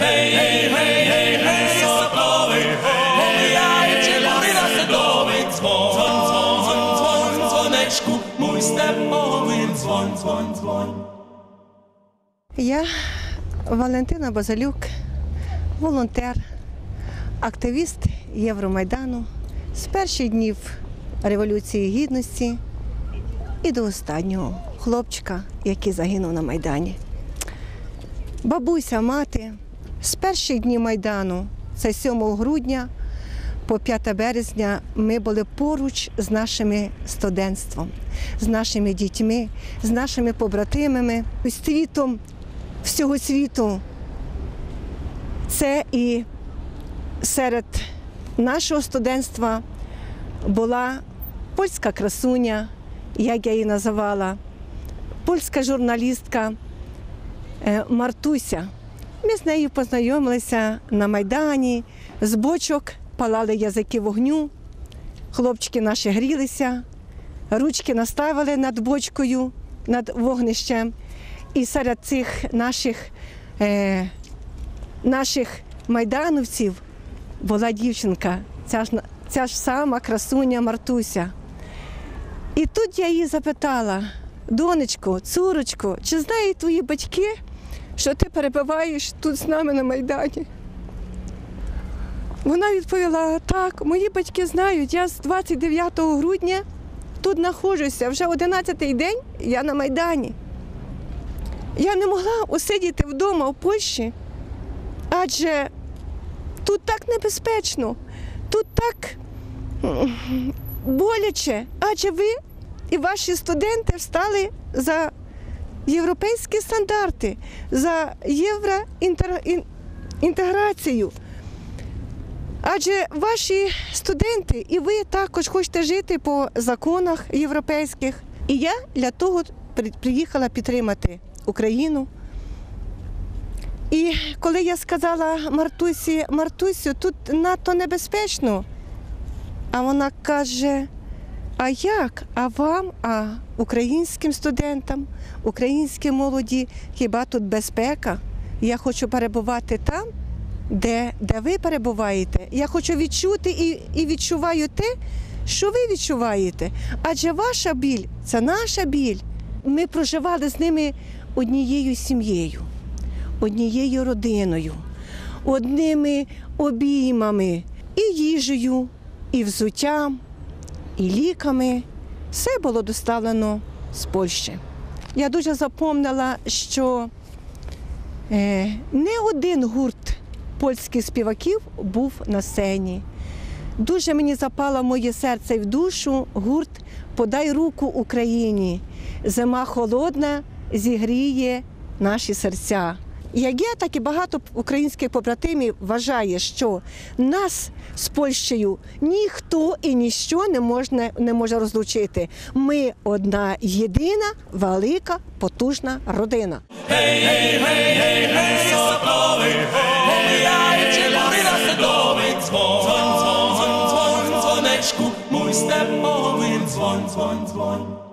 Гей, гей, гей, гей, гей, соколи, гуляючи, бурина седовий дзвон, дзвон, дзвон, дзвон, дзвонечку, мой степовий дзвон, дзвон, дзвон. Я Валентина Базалюк, волонтер, активіст Євромайдану з перших днів Революції Гідності і до останнього хлопчика, який загинув на Майдані. Бабуся, мати з перших днів Майдану, це 7 грудня по 5 березня, ми були поруч з нашими студентством, з нашими дітьми, з нашими побратимами, з світом всього світу. Це і серед нашого студентства була польська красуня, як я її називала, польська журналістка е, Мартуся. Ми з нею познайомилися на Майдані, з бочок палали язики вогню, хлопчики наші грілися, ручки наставили над бочкою, над вогнищем. І серед цих наших, е, наших майдановців була дівчинка, ця ж, ця ж сама красуня Мартуся. І тут я її запитала: донечко, цурочко, чи знають твої батьки, що ти перебуваєш тут з нами на Майдані? Вона відповіла: так, мої батьки знають, я з 29 грудня тут знаходжуся, вже 11-й день я на Майдані. Я не могла усидіти вдома в Польщі, адже тут так небезпечно, тут так боляче, адже ви і ваші студенти встали за європейські стандарти, за євроінтеграцію. Адже ваші студенти і ви також хочете жити по законах європейських. І я для того приїхала підтримати Україну. І коли я сказала Мартусі, Мартусю, тут надто небезпечно. А вона каже: а як? А вам, а українським студентам, українській молоді, хіба тут безпека? Я хочу перебувати там, де, де ви перебуваєте. Я хочу відчути і, і відчуваю те, що ви відчуваєте. Адже ваша біль це наша біль. Ми проживали з ними однією сім'єю, однією родиною, одними обіймами, і їжею, і взуттям, і ліками. Все було доставлено з Польщі. Я дуже запомнила, що е, не один гурт польських співаків був на сцені. Дуже мені запало моє серце і в душу гурт Подай руку Україні. Зима холодна зігріє наші серця. Як я, так і багато українських побратимів вважає, що нас з Польщею ніхто і ніщо не можна не може розлучити. Ми одна єдина, велика, потужна родина. Гей, гей, гей, гей, гей, соколи, гей, яйче, дзвон, дзвон, дзвон, дзвонечку, мій степовий, дзвон, дзвон, дзвон.